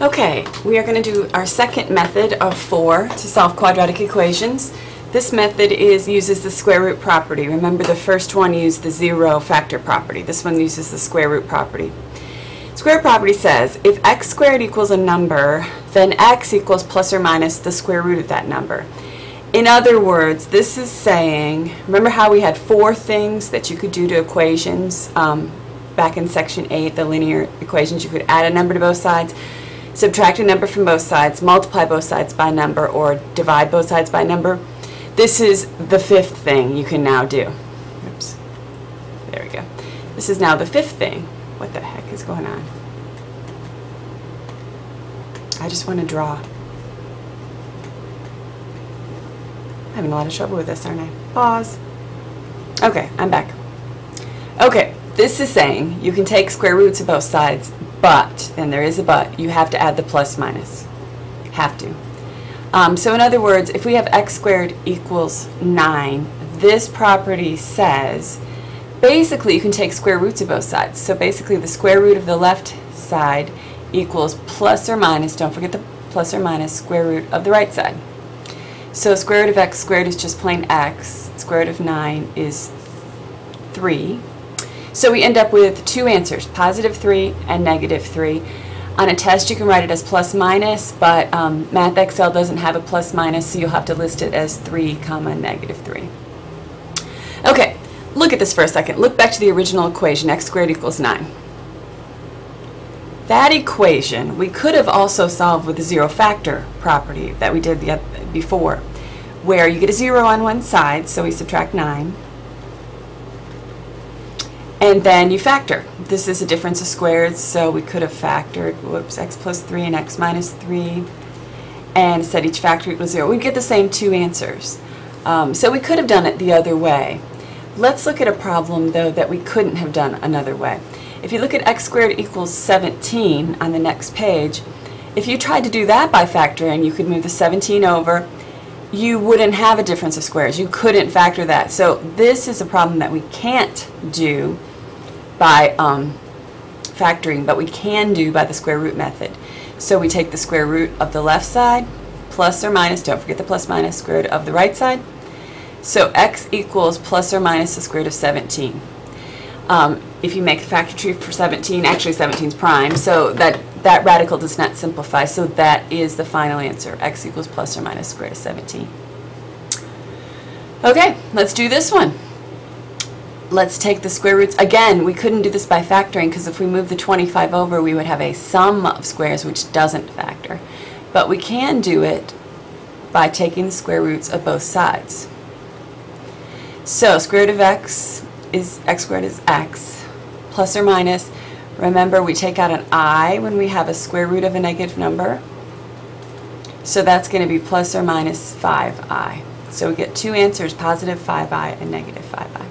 Okay, we are going to do our second method of four to solve quadratic equations. This method is uses the square root property. Remember the first one used the zero factor property. This one uses the square root property. Square property says if x squared equals a number, then x equals plus or minus the square root of that number. In other words, this is saying, remember how we had four things that you could do to equations um, back in section 8, the linear equations. You could add a number to both sides, subtract a number from both sides, multiply both sides by number, or divide both sides by number. This is the fifth thing you can now do. Oops. There we go. This is now the fifth thing. What the heck is going on? I just want to draw. I'm having a lot of trouble with this, aren't I? Pause. Okay, I'm back. Okay, this is saying you can take square roots of both sides, but, and there is a but, you have to add the plus minus. Have to. Um, so in other words, if we have x squared equals 9, this property says basically you can take square roots of both sides. So basically the square root of the left side equals plus or minus, don't forget the plus or minus, square root of the right side. So square root of x squared is just plain x. Square root of 9 is 3. So we end up with two answers, positive 3 and negative 3. On a test you can write it as plus minus, but um, MathXL doesn't have a plus minus, so you'll have to list it as 3 comma negative 3. Okay, look at this for a second. Look back to the original equation, x squared equals 9. That equation we could have also solved with the zero factor property that we did before, where you get a zero on one side, so we subtract 9, and then you factor. This is a difference of squares, so we could have factored, whoops, x plus 3 and x minus 3, and set each factor equals 0. We'd get the same two answers. Um, so we could have done it the other way. Let's look at a problem, though, that we couldn't have done another way. If you look at x squared equals 17 on the next page, if you tried to do that by factoring, you could move the 17 over. You wouldn't have a difference of squares. You couldn't factor that. So this is a problem that we can't do by um, factoring, but we can do by the square root method. So we take the square root of the left side, plus or minus, don't forget the plus minus, square root of the right side. So x equals plus or minus the square root of 17. Um, if you make the factor tree for 17, actually 17 is prime, so that, that radical does not simplify, so that is the final answer. x equals plus or minus square root of 17. Okay, let's do this one let's take the square roots. Again, we couldn't do this by factoring because if we move the 25 over, we would have a sum of squares which doesn't factor. But we can do it by taking the square roots of both sides. So square root of x is x squared is x plus or minus. Remember, we take out an i when we have a square root of a negative number. So that's going to be plus or minus 5i. So we get two answers, positive 5i and negative 5i.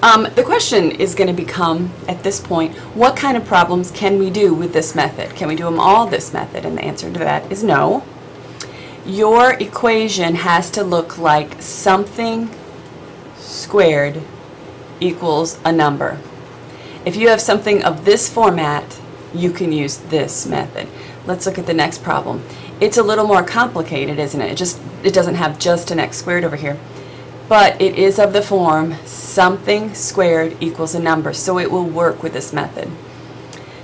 Um, the question is going to become, at this point, what kind of problems can we do with this method? Can we do them all this method? And the answer to that is no. Your equation has to look like something squared equals a number. If you have something of this format, you can use this method. Let's look at the next problem. It's a little more complicated, isn't it? It just it doesn't have just an x squared over here but it is of the form something squared equals a number, so it will work with this method.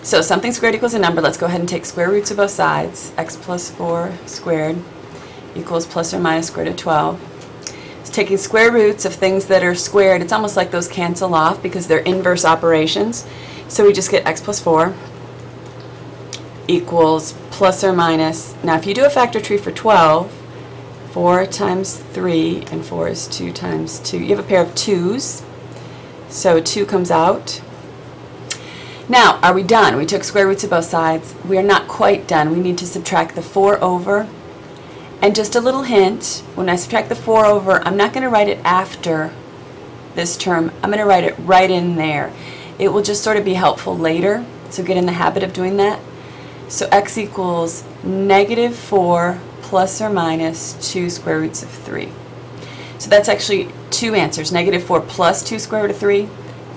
So something squared equals a number. Let's go ahead and take square roots of both sides. x plus 4 squared equals plus or minus square root of 12. So taking square roots of things that are squared, it's almost like those cancel off because they're inverse operations. So we just get x plus 4 equals plus or minus. Now if you do a factor tree for 12, 4 times 3, and 4 is 2 times 2. You have a pair of 2's, so 2 comes out. Now, are we done? We took square roots of both sides. We are not quite done. We need to subtract the 4 over. And just a little hint, when I subtract the 4 over, I'm not going to write it after this term. I'm going to write it right in there. It will just sort of be helpful later, so get in the habit of doing that. So x equals negative 4 plus or minus 2 square roots of 3. So that's actually two answers, negative 4 plus 2 square root of 3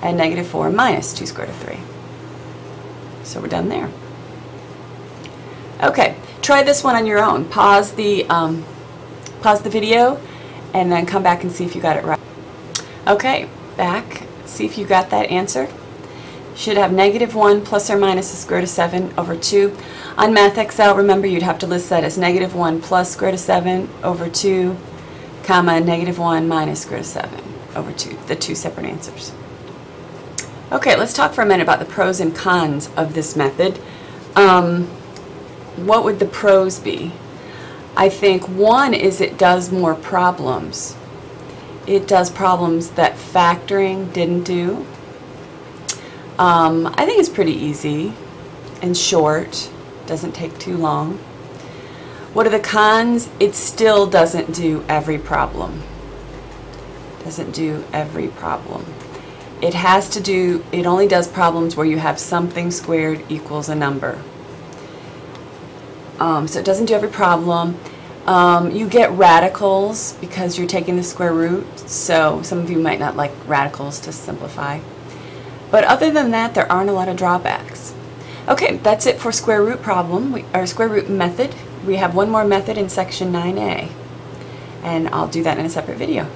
and negative 4 minus 2 square root of 3. So we're done there. Okay, try this one on your own. Pause the, um, pause the video and then come back and see if you got it right. Okay, back, see if you got that answer. Should have negative 1 plus or minus the square root of 7 over 2. On MathXL, remember you'd have to list that as negative 1 plus square root of 7 over 2, comma, negative 1 minus square root of 7 over 2, the two separate answers. Okay, let's talk for a minute about the pros and cons of this method. Um, what would the pros be? I think one is it does more problems. It does problems that factoring didn't do. Um, I think it's pretty easy and short, doesn't take too long. What are the cons? It still doesn't do every problem. Doesn't do every problem. It has to do, it only does problems where you have something squared equals a number. Um, so it doesn't do every problem. Um, you get radicals because you're taking the square root, so some of you might not like radicals to simplify. But other than that, there aren't a lot of drawbacks. Okay, that's it for square root problem, or square root method. We have one more method in section 9a, and I'll do that in a separate video.